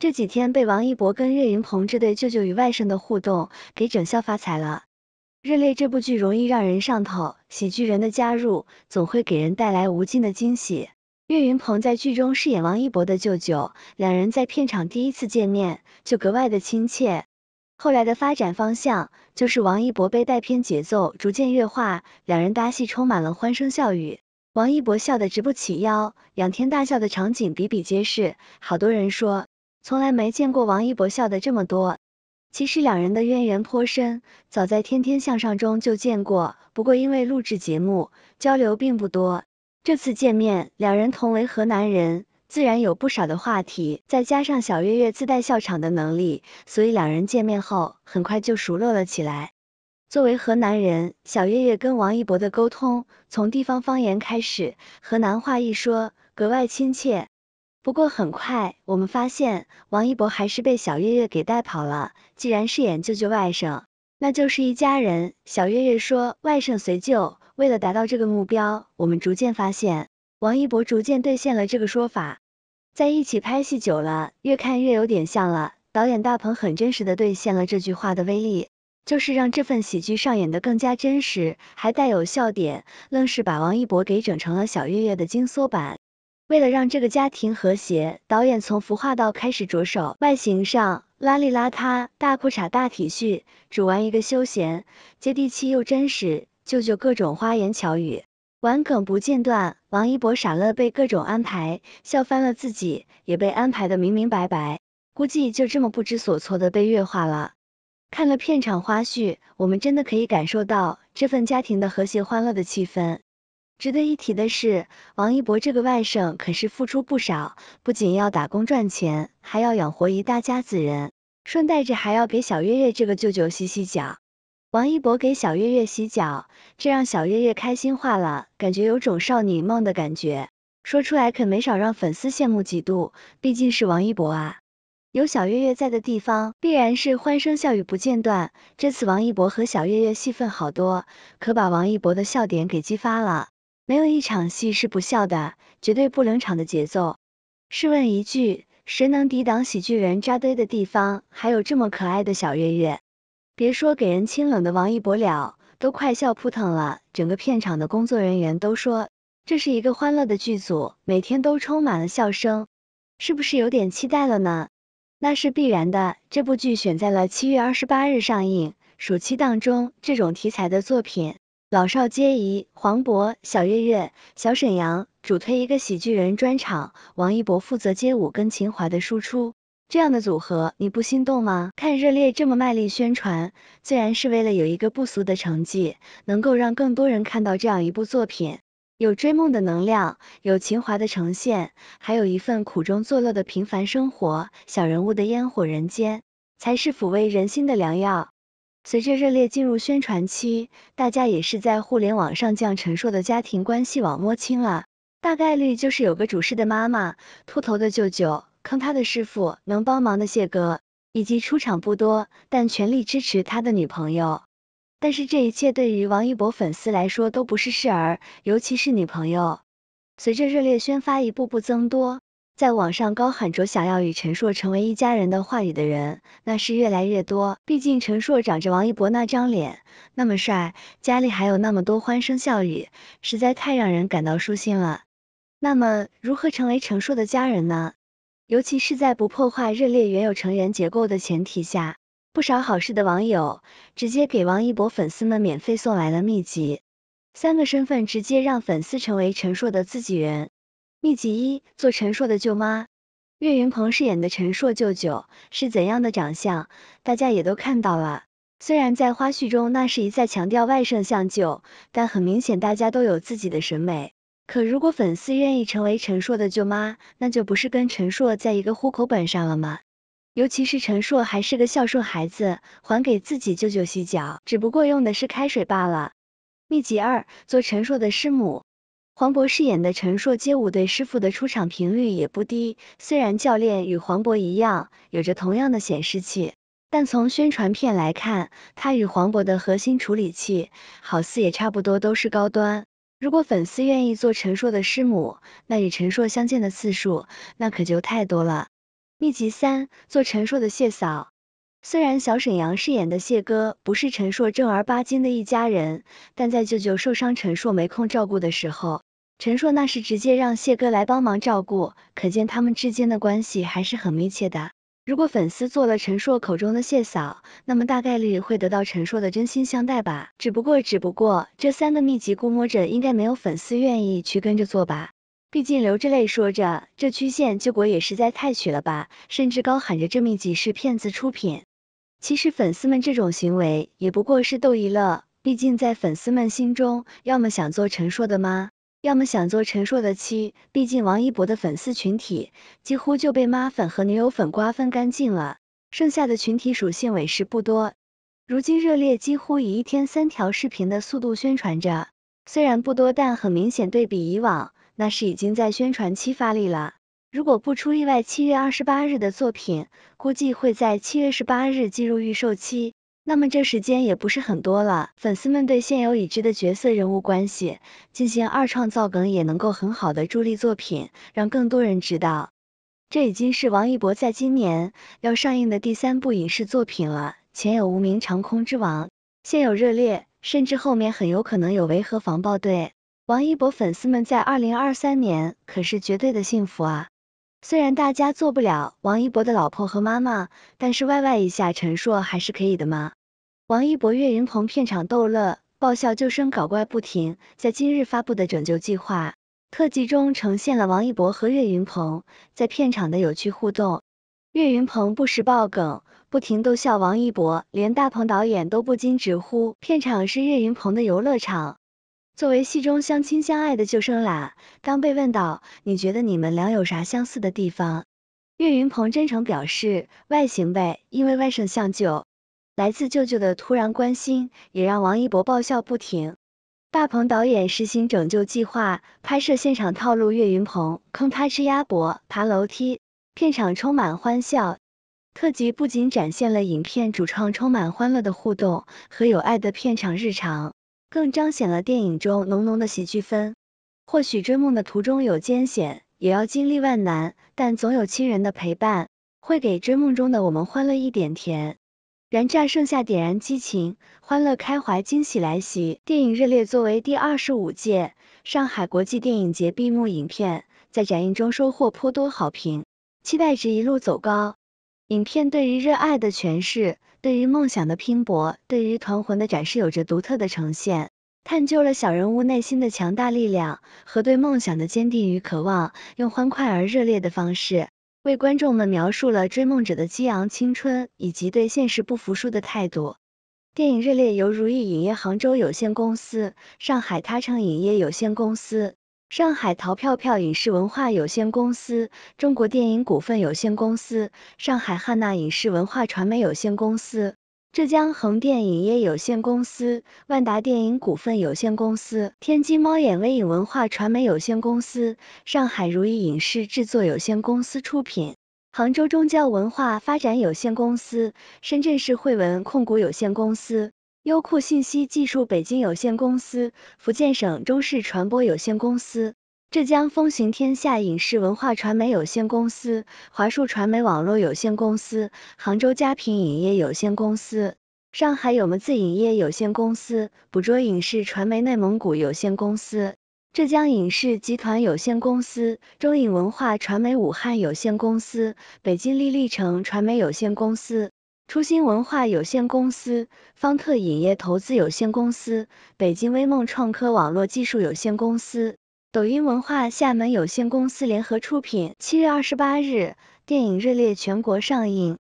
这几天被王一博跟岳云鹏这对舅舅与外甥的互动给整笑发财了。热烈这部剧容易让人上头，喜剧人的加入总会给人带来无尽的惊喜。岳云鹏在剧中饰演王一博的舅舅，两人在片场第一次见面就格外的亲切。后来的发展方向就是王一博被带偏节奏，逐渐越化，两人搭戏充满了欢声笑语。王一博笑得直不起腰，仰天大笑的场景比比皆是，好多人说。从来没见过王一博笑的这么多。其实两人的渊源颇深，早在《天天向上》中就见过，不过因为录制节目，交流并不多。这次见面，两人同为河南人，自然有不少的话题。再加上小岳岳自带笑场的能力，所以两人见面后很快就熟络了起来。作为河南人，小岳岳跟王一博的沟通，从地方方言开始，河南话一说，格外亲切。不过很快，我们发现王一博还是被小月月给带跑了。既然饰演舅舅外甥，那就是一家人。小月月说外甥随舅，为了达到这个目标，我们逐渐发现王一博逐渐兑现了这个说法。在一起拍戏久了，越看越有点像了。导演大鹏很真实的兑现了这句话的威力，就是让这份喜剧上演的更加真实，还带有笑点，愣是把王一博给整成了小月月的精缩版。为了让这个家庭和谐，导演从服化道开始着手。外形上邋里邋遢，大裤衩大 T 恤，只玩一个休闲，接地气又真实。舅舅各种花言巧语，玩梗不间断。王一博傻乐被各种安排，笑翻了自己，也被安排的明明白白，估计就这么不知所措的被乐化了。看了片场花絮，我们真的可以感受到这份家庭的和谐欢乐的气氛。值得一提的是，王一博这个外甥可是付出不少，不仅要打工赚钱，还要养活一大家子人，顺带着还要给小月月这个舅舅洗洗脚。王一博给小月月洗脚，这让小月月开心化了，感觉有种少女梦的感觉，说出来可没少让粉丝羡慕嫉妒，毕竟是王一博啊。有小月月在的地方，必然是欢声笑语不间断。这次王一博和小月月戏份好多，可把王一博的笑点给激发了。没有一场戏是不笑的，绝对不冷场的节奏。试问一句，谁能抵挡喜剧人扎堆的地方还有这么可爱的小月月？别说给人清冷的王一博了，都快笑扑腾了。整个片场的工作人员都说，这是一个欢乐的剧组，每天都充满了笑声，是不是有点期待了呢？那是必然的，这部剧选在了七月二十八日上映，暑期档中这种题材的作品。老少皆宜，黄渤、小岳岳、小沈阳主推一个喜剧人专场，王一博负责街舞跟情怀的输出，这样的组合你不心动吗？看热烈这么卖力宣传，自然是为了有一个不俗的成绩，能够让更多人看到这样一部作品，有追梦的能量，有情怀的呈现，还有一份苦中作乐的平凡生活，小人物的烟火人间，才是抚慰人心的良药。随着热烈进入宣传期，大家也是在互联网上将陈硕的家庭关系网摸清了，大概率就是有个主事的妈妈、秃头的舅舅、坑他的师傅、能帮忙的谢哥，以及出场不多但全力支持他的女朋友。但是这一切对于王一博粉丝来说都不是事儿，尤其是女朋友。随着热烈宣发一步步增多。在网上高喊着想要与陈硕成为一家人的话语的人，那是越来越多。毕竟陈硕长着王一博那张脸，那么帅，家里还有那么多欢声笑语，实在太让人感到舒心了。那么，如何成为陈硕的家人呢？尤其是在不破坏热烈原有成员结构的前提下，不少好事的网友直接给王一博粉丝们免费送来了秘籍，三个身份直接让粉丝成为陈硕的自己人。秘籍一：做陈硕的舅妈。岳云鹏饰演的陈硕舅舅是怎样的长相，大家也都看到了。虽然在花絮中那是一再强调外甥像舅，但很明显大家都有自己的审美。可如果粉丝愿意成为陈硕的舅妈，那就不是跟陈硕在一个户口本上了吗？尤其是陈硕还是个孝顺孩子，还给自己舅舅洗脚，只不过用的是开水罢了。秘籍二：做陈硕的师母。黄渤饰演的陈硕街舞队师傅的出场频率也不低，虽然教练与黄渤一样有着同样的显示器，但从宣传片来看，他与黄渤的核心处理器好似也差不多都是高端。如果粉丝愿意做陈硕的师母，那与陈硕相见的次数那可就太多了。秘籍三：做陈硕的谢嫂。虽然小沈阳饰演的谢哥不是陈硕正儿八经的一家人，但在舅舅受伤、陈硕没空照顾的时候，陈硕那是直接让谢哥来帮忙照顾，可见他们之间的关系还是很密切的。如果粉丝做了陈硕口中的谢嫂，那么大概率会得到陈硕的真心相待吧。只不过，只不过这三个秘籍估摸着应该没有粉丝愿意去跟着做吧。毕竟流着泪说着这曲线救国也实在太曲了吧，甚至高喊着这秘籍是骗子出品。其实粉丝们这种行为也不过是逗一乐，毕竟在粉丝们心中，要么想做陈硕的妈，要么想做陈硕的妻。毕竟王一博的粉丝群体几乎就被妈粉和女友粉瓜分干净了，剩下的群体属性委实不多。如今热烈几乎以一天三条视频的速度宣传着，虽然不多，但很明显对比以往，那是已经在宣传期发力了。如果不出意外，七月二十八日的作品估计会在七月十八日进入预售期，那么这时间也不是很多了。粉丝们对现有已知的角色人物关系进行二创造梗，也能够很好的助力作品，让更多人知道。这已经是王一博在今年要上映的第三部影视作品了。前有无名长空之王，现有热烈，甚至后面很有可能有维和防暴队。王一博粉丝们在二零二三年可是绝对的幸福啊！虽然大家做不了王一博的老婆和妈妈，但是 YY 一下陈硕还是可以的嘛。王一博岳云鹏片场逗乐，爆笑救生搞怪不停，在今日发布的拯救计划特辑中，呈现了王一博和岳云鹏在片场的有趣互动。岳云鹏不时爆梗，不停逗笑王一博，连大鹏导演都不禁直呼片场是岳云鹏的游乐场。作为戏中相亲相爱的救生喇，当被问到你觉得你们俩有啥相似的地方，岳云鹏真诚表示外形呗，因为外甥像舅。来自舅舅的突然关心，也让王一博爆笑不停。大鹏导演实行拯救计划，拍摄现场套路岳云鹏坑他吃鸭脖、爬楼梯，片场充满欢笑。特辑不仅展现了影片主创充满欢乐的互动和有爱的片场日常。更彰显了电影中浓浓的喜剧氛。或许追梦的途中有艰险，也要经历万难，但总有亲人的陪伴，会给追梦中的我们欢乐一点甜。燃炸盛夏，点燃激情，欢乐开怀，惊喜来袭。电影《热烈》作为第二十五届上海国际电影节闭幕影片，在展映中收获颇多好评，期待值一路走高。影片对于热爱的诠释。对于梦想的拼搏，对于团魂的展示，有着独特的呈现，探究了小人物内心的强大力量和对梦想的坚定与渴望，用欢快而热烈的方式，为观众们描述了追梦者的激昂青春以及对现实不服输的态度。电影《热烈》由如意影业杭州有限公司、上海他城影业有限公司。上海淘票票影视文化有限公司、中国电影股份有限公司、上海汉纳影视文化传媒有限公司、浙江横店影业有限公司、万达电影股份有限公司、天津猫眼微影文化传媒有限公司、上海如意影视制作有限公司出品，杭州中交文化发展有限公司、深圳市汇文控股有限公司。优酷信息技术北京有限公司、福建省中视传播有限公司、浙江风行天下影视文化传媒有限公司、华数传媒网络有限公司、杭州佳平影业有限公司、上海有么子影业有限公司、捕捉影视传媒内蒙古有限公司、浙江影视集团有限公司、中影文化传媒武汉有限公司、北京丽丽城传媒有限公司。初心文化有限公司、方特影业投资有限公司、北京微梦创科网络技术有限公司、抖音文化厦门有限公司联合出品。七月二十八日，电影《热烈》全国上映。